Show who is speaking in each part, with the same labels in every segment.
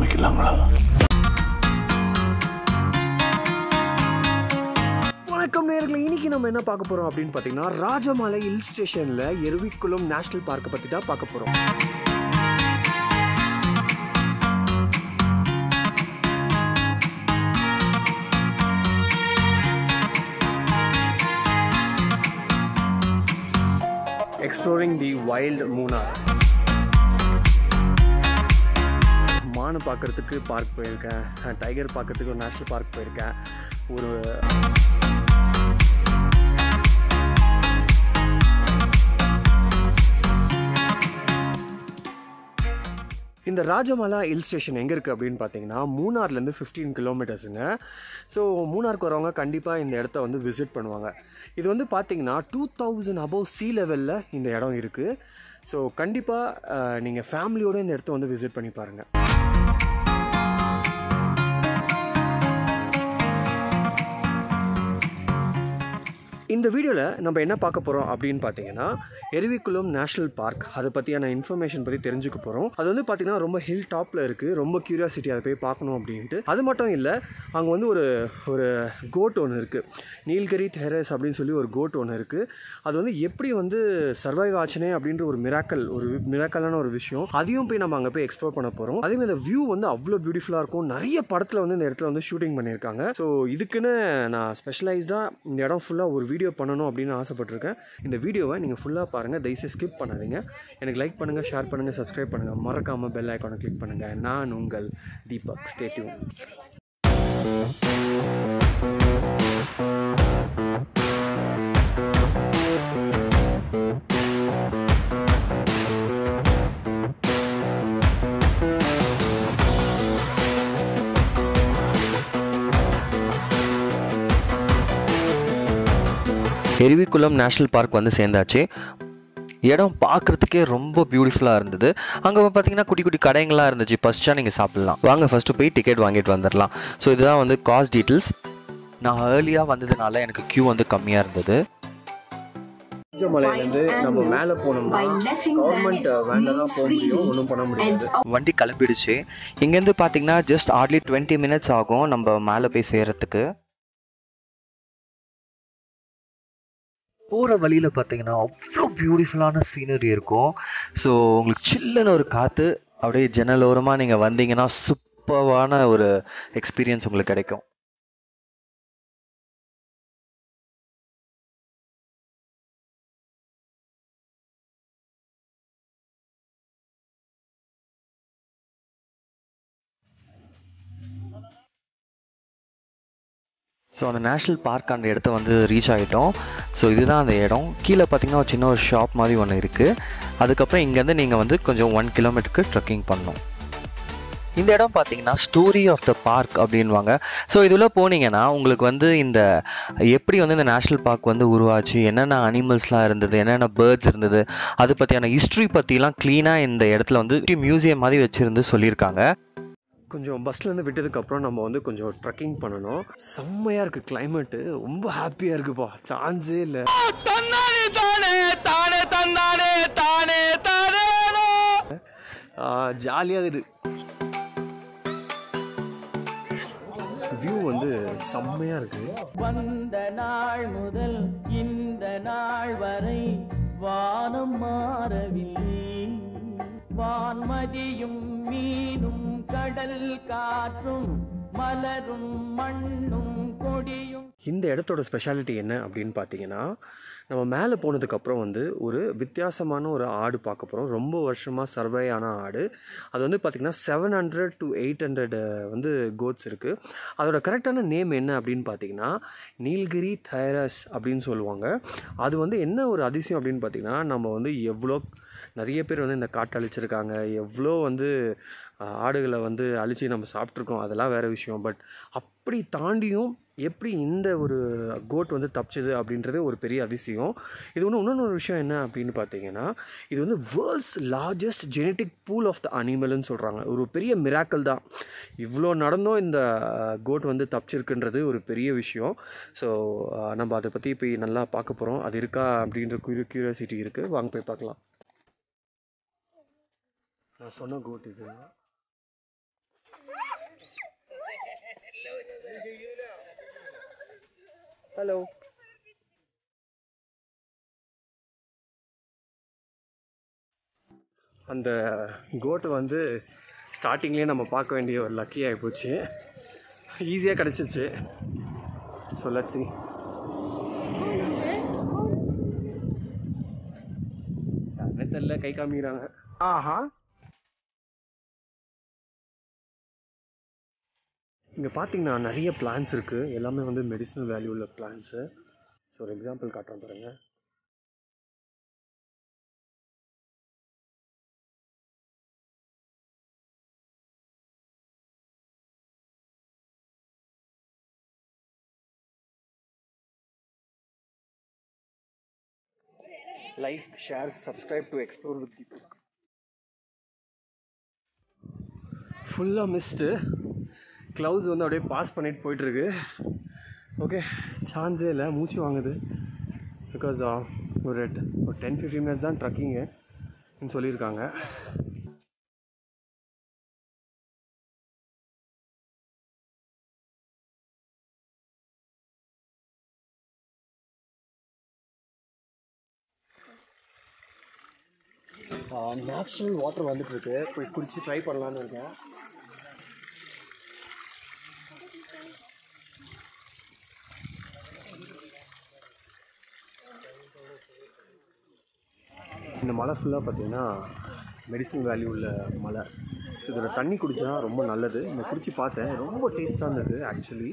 Speaker 1: ஆரம்பிக்கலாங்களா?
Speaker 2: வணக்கம் நேர்களை இன்னைக்கு நம்ம என்ன பார்க்க போறோம் அப்படின்னு பார்த்தீங்கன்னா ராஜமலை ஹில் ஸ்டேஷன்ல எருவிக்குளம் நேஷனல் பார்க்கை பத்தி தான் பார்க்க போறோம். எக்ஸ்ப்ளோரிங் தி வைல்ட் மூனார் மானு பார்க்கறதுக்கு பார்க் போயிருக்கேன். டைகர் பார்க்கறதுக்கு ஒரு நேஷ்னல் பார்க் போயிருக்கேன். ஒரு இந்த ராஜமலா ஹில் ஸ்டேஷன் எங்கே இருக்குது அப்படின்னு பார்த்தீங்கன்னா மூணார்லேருந்து ஃபிஃப்டீன் கிலோமீட்டர்ஸுங்க ஸோ மூணாருக்கு வரவங்க கண்டிப்பாக இந்த இடத்த வந்து விசிட் பண்ணுவாங்க. இது வந்து பார்த்தீங்கன்னா டூ தௌசண்ட் அபவ் சி லெவலில் இந்த இடம் இருக்குது ஸோ கண்டிப்பாக நீங்கள் ஃபேமிலியோடு இந்த இடத்த வந்து விசிட் பண்ணி பாருங்கள் இந்த வீடியோவில் நம்ம என்ன பார்க்க போகிறோம் அப்படின்னு பார்த்தீங்கன்னா எருவிக்குளம் நேஷனல் பார்க் அதை பற்றியான இன்ஃபர்மேஷன் பற்றி தெரிஞ்சுக்க போகிறோம் அது வந்து பார்த்தீங்கன்னா ரொம்ப ஹில் டாப்பில் இருக்குது ரொம்ப க்யூரியாசிட்டி அதை போய் பார்க்கணும் அப்படின்ட்டு. அது மட்டும் இல்லை அங்கே வந்து ஒரு ஒரு கோட் ஒன்று இருக்குது நீல்கிரி டெரஸ் அப்படின்னு சொல்லி ஒரு கோட் ஒன்று இருக்குது அது வந்து எப்படி வந்து சர்வைவ் ஆச்சுனே அப்படின்ற ஒரு மிராக்கல் ஒரு மிராக்கலான ஒரு விஷயம். அதையும் போய் நம்ம அங்கே போய் எக்ஸ்ப்ளோர் பண்ண போகிறோம் அதே மாதிரி வியூ வந்து அவ்வளோ பியூட்டிஃபுல்லாக இருக்கும். நிறைய படத்தில் வந்து இந்த இடத்துல வந்து ஷூட்டிங் பண்ணியிருக்காங்க. ஸோ இதுக்குன்னு நான் ஸ்பெஷலைஸ்டாக இந்த இடம் ஃபுல்லாக ஒரு வீடியோ வீடியோ பண்ணணும் அப்படின்னு ஆசைப்பட்டிருக்கேன். இந்த வீடியோவை நீங்கள் ஃபுல்லாக பாருங்கள் தயவுசெய்து ஸ்கிப் பண்ணாதீங்க. எனக்கு லைக் பண்ணுங்கள் ஷேர் பண்ணுங்கள் சப்ஸ்கிரைப் பண்ணுங்கள் மறக்காமல் பெல் ஐக்கானை கிளிக் பண்ணுங்கள் நான் உங்கள் Deepak. Stay tuned
Speaker 3: Eravikulam national park வந்து சேர்ந்தாச்சு. இடம் பார்க்குறதுக்கே ரொம்ப பியூட்டிஃபுல்லாக இருந்தது. அங்கே பார்த்தீங்கன்னா குட்டி குட்டி கடைங்களாக இருந்துச்சு. ஃபஸ்ட்டாக நீங்கள் சாப்பிட்லாம். வாங்க ஃபஸ்ட்டு போய் டிக்கெட் வாங்கிட்டு வந்துடலாம் ஸோ இதுதான் வந்து காஸ்ட் டீட்டெயில்ஸ் நான் ஏர்லியாக வந்ததுனால எனக்கு க்யூ வந்து கம்மியாக இருந்தது.
Speaker 2: மலையிலேருந்து நம்ம மேலே போனோம்னா கவர்மெண்ட் வேனில் தான் போக முடியும். ஒன்றும் பண்ண முடியாது.
Speaker 3: வண்டி கிளம்பிடுச்சு. இங்கேருந்து பார்த்தீங்கன்னா ஜஸ்ட் ஹார்ட்லி டுவெண்ட்டி மினிட்ஸ் ஆகும் நம்ம மேலே போய் சேர்கிறதுக்கு போகிற வழியில் பார்த்தீங்கன்னா அவ்வளோ பியூட்டிஃபுல்லான சீனரி இருக்கும். ஸோ உங்களுக்கு சில்லுன்னு ஒரு காற்று அப்படியே ஜன்னல் ஓரமாக நீங்கள் வந்தீங்கன்னா சூப்பர்வான ஒரு எக்ஸ்பீரியன்ஸ் உங்களுக்கு கிடைக்கும். ஸோ அந்த நேஷ்னல் பார்க் அந்த இடத்த வந்து ரீச் ஆகிட்டோம் ஸோ இதுதான் அந்த இடம். கீழே பார்த்தீங்கன்னா ஒரு சின்ன ஒரு ஷாப் மாதிரி ஒன்று இருக்குது அதுக்கப்புறம் இங்கேருந்து நீங்கள் வந்து கொஞ்சம் ஒன் கிலோமீட்டருக்கு ட்ரெக்கிங் பண்ணணும். இந்த இடம் பார்த்தீங்கன்னா ஸ்டோரி ஆஃப் த பார்க் அப்படின்வாங்க ஸோ இதில் போனீங்கன்னா உங்களுக்கு வந்து இந்த எப்படி வந்து இந்த நேஷ்னல் பார்க் வந்து உருவாச்சு என்னென்ன அனிமல்ஸ்லாம் இருந்தது என்னென்ன பேர்ட்ஸ் இருந்தது அது பற்றியான ஹிஸ்ட்ரி பற்றிலாம் க்ளீனாக இந்த இடத்துல வந்து மியூசியம் மாதிரி வச்சுருந்து சொல்லியிருக்காங்க.
Speaker 2: கொஞ்சம் பஸ்லேருந்து விட்டதுக்கப்புறம் நம்ம வந்து கொஞ்சம் ட்ரெக்கிங் பண்ணணும். செம்மையாக இருக்குது கிளைமேட்டு ரொம்ப ஹாப்பியாக இருக்குப்பா. சான்ஸே இல்லை. ஜாலியாக இருக்குது வியூ வந்து செம்மையாக இருக்குது
Speaker 4: வந்த நாள் முதல் இந்த நாள் வரை வானம் மாறவில்லை. வான்மதியும் மீனும் கடல் காற்றும் மலரும் மண்ணும் கொடியும்.
Speaker 2: இந்த இடத்தோட ஸ்பெஷாலிட்டி என்ன அப்படின்னு பார்த்தீங்கன்னா நம்ம மேலே போனதுக்கப்புறம் வந்து ஒரு வித்தியாசமான ஒரு ஆடு பார்க்க போகிறோம் ரொம்ப வருஷமாக சர்வே ஆன ஆடு. அது வந்து பார்த்திங்கன்னா seven hundred to eight hundred வந்து கோட்ஸ் இருக்குது அதோட கரெக்டான நேம் என்ன அப்படின்னு பார்த்தீங்கன்னா நீல்கிரி தைரஸ் அப்படின்னு சொல்லுவாங்க. அது வந்து என்ன ஒரு அதிசயம் அப்படின்னு பார்த்தீங்கன்னா நம்ம வந்து எவ்வளோ நிறைய பேர் வந்து இந்த காட்டை அழிச்சிருக்காங்க. எவ்வளோ வந்து ஆடுகளை வந்து அழித்து நம்ம சாப்பிட்ருக்கோம் அதெல்லாம் வேறு விஷயம். பட் அப்படி தாண்டியும் எப்படி இந்த ஒரு கோட் வந்து தப்பிச்சது அப்படின்றது ஒரு பெரிய அதிசயம். இது ஒன்று இன்னொன்று விஷயம் என்ன அப்படின்னு பார்த்தீங்கன்னா இது வந்து world's largest genetic pool of the அனிமல்னு சொல்கிறாங்க ஒரு பெரிய மிராக்கல் தான். இவ்வளோ நடந்தும் இந்த கோட் வந்து தப்பிச்சிருக்குன்றது ஒரு பெரிய விஷயம். ஸோ நம்ம அதை பற்றி போய் நல்லா பார்க்க போகிறோம் அது இருக்கா அப்படின்ற க்யூரியாசிட்டி இருக்குது வாங்க போய் பார்க்கலாம். நான் சொன்ன கோட் இது. ஹலோ அந்த கோட்டு வந்து ஸ்டார்டிங்லேயே நம்ம பார்க்க வேண்டிய ஒரு லக்கி ஆகிப்போச்சு ஈஸியாக கிடச்சிச்சு. ஸோ லட்சி தெரில கை காமிக்கிறாங்க.
Speaker 1: ஆஹா.
Speaker 2: இங்கே பார்த்தீங்கன்னா நிறைய பிளான்ஸ் இருக்குது எல்லாமே வந்து மெடிசனல் வேல்யூ உள்ள பிளான்ஸு ஸோ ஒரு எக்ஸாம்பிள் காட்டுறேன் பாருங்கள் like share subscribe to explore with Deepak ஃபுல்லாக மிஸ்ட்டு க்ளவுட்ஸ் வந்து அப்படியே பாஸ் பண்ணிட்டு போயிட்டுருக்கு. ஓகே சான்ஸே இல்லை மூச்சு வாங்குது. பிகாஸ் uh, ஒரு ஒரு டென் ஃபிஃப்டீன் மினிட்ஸ் தான் ட்ரக்கிங்கு சொல்லியிருக்காங்க. Uh, நேச்சுரல் வாட்டர் வந்துட்டுருக்கு. போய் குடிச்சு ட்ரை பண்ணலான்னு இருக்கேன். மலை ஃபுல்லாக பார்த்தீங்கன்னா மெடிசன் வேல்யூ உள்ள மலை ஸோ இதில் தண்ணி குடிச்சா ரொம்ப நல்லது. நான் குடித்து பார்த்தேன். ரொம்ப டேஸ்ட்டாக இருந்தது ஆக்சுவலி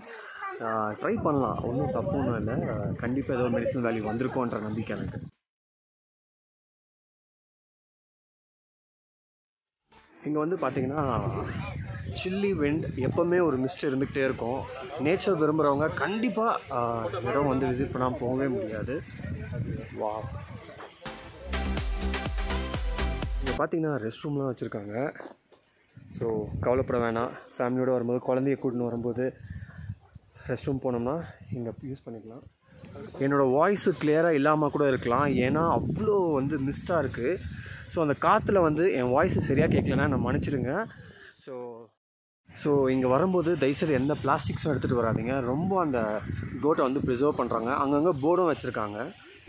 Speaker 2: ட்ரை பண்ணலாம். ஒன்றும் தப்பு ஒன்றும் இல்லை. கண்டிப்பாக ஏதோ மெடிசன் வேல்யூ வந்திருக்கோன்ற நம்பிக்கை எனக்கு. இங்கே வந்து பார்த்தீங்கன்னா சில்லி விண்ட் எப்போவுமே ஒரு மிஸ்ட் இருந்துக்கிட்டே இருக்கும். நேச்சர் விரும்புகிறவங்க கண்டிப்பாக இடம் வந்து விசிட் பண்ணாமல் போகவே முடியாது. வா பார்த்தீங்கன்னா ரெஸ்ட் ரூம்லாம் வச்சுருக்காங்க. ஸோ கவலைப்பட வேணாம். ஃபேமிலியோடு வரும்போது குழந்தைய கூட்டின்னு வரும்போது ரெஸ்ட் ரூம் போனோம்னா இங்கே யூஸ் பண்ணிக்கலாம். என்னோடய வாய்ஸு கிளியராக இல்லாமல் கூட இருக்கலாம். ஏன்னா அவ்வளோ வந்து மிஸ்டாக இருக்குது ஸோ அந்த காற்றுல வந்து என் வாய்ஸு சரியாக கேட்கலன்னா நான் மன்னிச்சிடுங்க. ஸோ ஸோ இங்கே வரும்போது தயவுசெய்து எந்த பிளாஸ்டிக்ஸும் எடுத்துகிட்டு வராதீங்க. ரொம்ப அந்த கோட்டை வந்து ப்ரிசர்வ் பண்ணுறாங்க அங்கங்கே போர்டும் வச்சுருக்காங்க.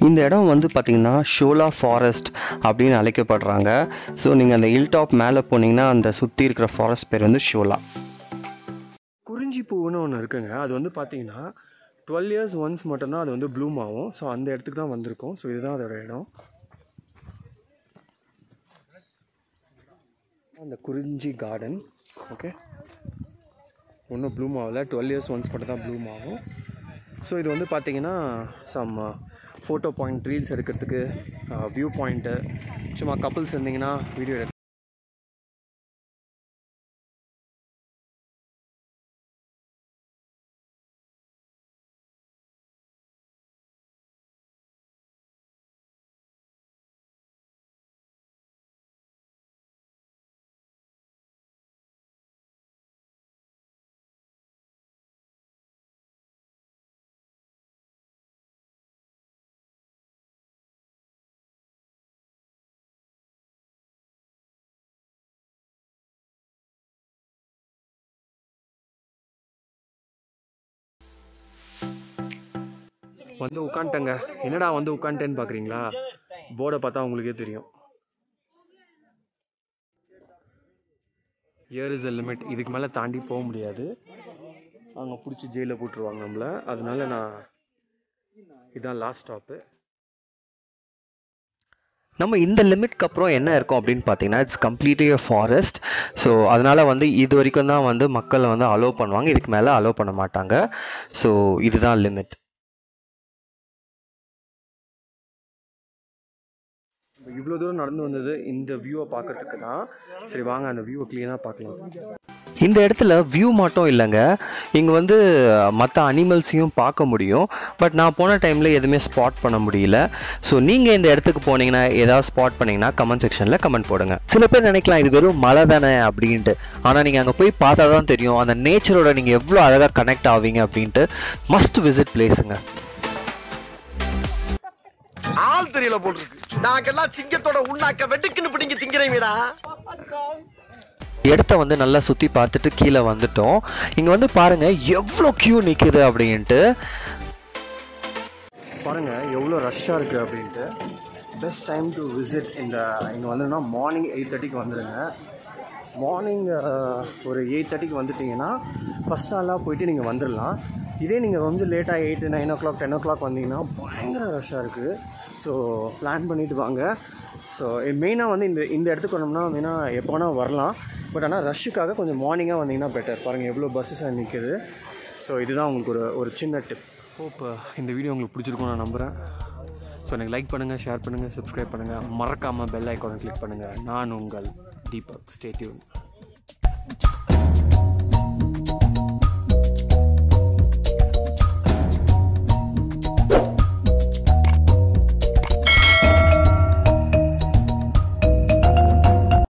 Speaker 3: இந்த இடம் வந்து பார்த்திங்கன்னா ஷோலா ஃபாரஸ்ட் அப்படின்னு அழைக்கப்படுறாங்க. ஸோ நீங்கள் அந்த ஹில் டாப் மேலே போனீங்கன்னா அந்த சுற்றி இருக்கிற ஃபாரஸ்ட் பேர் வந்து ஷோலா.
Speaker 2: குறிஞ்சி பூவுன்னு ஒன்று இருக்குங்க. அது வந்து பார்த்திங்கன்னா டுவெல் இயர்ஸ் ஒன்ஸ் மட்டும்தான் அது வந்து ப்ளூம் ஆகும். ஸோ அந்த இடத்துக்கு தான் வந்திருக்கும். ஸோ இதுதான் அதோட இடம். அந்த குறிஞ்சி கார்டன் ஓகே ஒன்றும் ப்ளூம் ஆகலை. டுவெல் இயர்ஸ் ஒன்ஸ் மட்டும் தான் ப்ளூம் ஆகும். ஸோ இது வந்து பார்த்திங்கன்னா சம் ஃபோட்டோ பாயிண்ட் ரீல்ஸ் எடுக்கிறதுக்கு uh, வியூ பாயிண்ட்டு சும்மா கப்புள்ஸ் இருந்தீங்கன்னா வீடியோ எடு வந்து உட்காந்துட்டேங்க என்னடா வந்து உட்காந்துட்டேன்னு பார்க்குறீங்களா போர்டை பார்த்தா உங்களுக்கே தெரியும். இயர் இஸ் அ லிமிட் இதுக்கு மேலே தாண்டி போக முடியாது. அவங்க பிடிச்சி ஜெயிலில் போட்டுருவாங்க நம்மளை. அதனால நான் இதுதான் லாஸ்ட் ஸ்டாப்பு
Speaker 3: நம்ம இந்த லிமிட்க்கு அப்புறம் என்ன இருக்கும் அப்படின்னு பார்த்தீங்கன்னா இட்ஸ் கம்ப்ளீட்லி ஃபாரஸ்ட் ஸோ அதனால் வந்து இது வரைக்கும் தான் வந்து மக்களை வந்து அலோவ் பண்ணுவாங்க. இதுக்கு மேலே அலோவ் பண்ண மாட்டாங்க. ஸோ இதுதான் லிமிட்
Speaker 2: இவ்வளோ தூரம் நடந்து வந்தது இந்த வியூவை பார்க்கறதுக்கு தான். சரி வாங்க அந்த வியூவை க்ளீனாக பார்க்கலாம்.
Speaker 3: இந்த இடத்துல வியூ மட்டும் இல்லைங்க. இங்கே வந்து மற்ற அனிமல்ஸையும் பார்க்க முடியும். பட் நான் போன டைமில் எதுவுமே ஸ்பாட் பண்ண முடியல. ஸோ நீங்கள் இந்த இடத்துக்கு போனீங்கன்னா ஏதாவது ஸ்பாட் பண்ணிங்கன்னா கமெண்ட் செக்ஷனில் கமெண்ட் போடுங்க. சில பேர் நினைக்கலாம் இது வெறும் மலை தானே அப்படின்ட்டு. ஆனால் நீங்கள் அங்கே போய் பார்த்தா தான் தெரியும். அந்த நேச்சரோட நீங்கள் எவ்வளோ அழகாக கனெக்ட் ஆவீங்க அப்படின்ட்டு. மஸ்ட் விசிட் பிளேஸுங்க
Speaker 1: ஆள் தெரியல போல் இருக்கு. நாங்கெல்லாம் சிங்கத்தோட உண்ணாக்க வெட்டுக்குன்னு பிடிங்க திங்கிறீங்கடா
Speaker 3: இடத்த வந்து நல்லா சுற்றி பார்த்துட்டு கீழே வந்துட்டோம். இங்கே வந்து பாருங்கள் எவ்வளோ க்யூ நிற்குது அப்படின்ட்டு.
Speaker 2: பாருங்கள் எவ்வளோ ரஷ்ஷாக இருக்குது அப்படின்ட்டு. பெஸ்ட் டைம் டு விசிட் இந்த இங்கே வந்துன்னா மார்னிங் எயிட் தேர்ட்டிக்கு வந்துடுங்க மார்னிங் uh, ஒரு எயிட் தேர்ட்டிக்கு வந்துட்டிங்கன்னா ஃபஸ்ட் ஆளாக போயிட்டு நீங்கள் வந்துடலாம் இதே நீங்கள் கொஞ்சம் லேட்டாக eight nine o'clock ten o'clock வந்தீங்கன்னா பயங்கர ரஷ்ஷாக இருக்குது ஸோ பிளான் பண்ணிவிட்டு வாங்க. ஸோ மெயினாக eh, வந்து இந்த இந்த இடத்துக்கு வந்தோம்னா மெயினாக எப்போ வேணால் வரலாம். பட் ஆனால் ரஷ்ஷுக்காக கொஞ்சம் மார்னிங்காக வந்தீங்கன்னா பெட்டர் பாருங்கள் எவ்வளோ பஸ்ஸஸாக நிற்கிது ஸோ இதுதான் உங்களுக்கு ஒரு ஒரு சின்ன டிப் ஹோப் uh, இந்த வீடியோ உங்களுக்கு பிடிச்சிருக்கும் நான் நம்புகிறேன் ஸோ எனக்கு லைக் பண்ணுங்கள் ஷேர் பண்ணுங்கள் சப்ஸ்கிரைப் பண்ணுங்கள் மறக்காமல் பெல் ஐக்கானை கிளிக் பண்ணுங்கள் நான் உங்கள் தீபக் ஸ்டேட்யூன்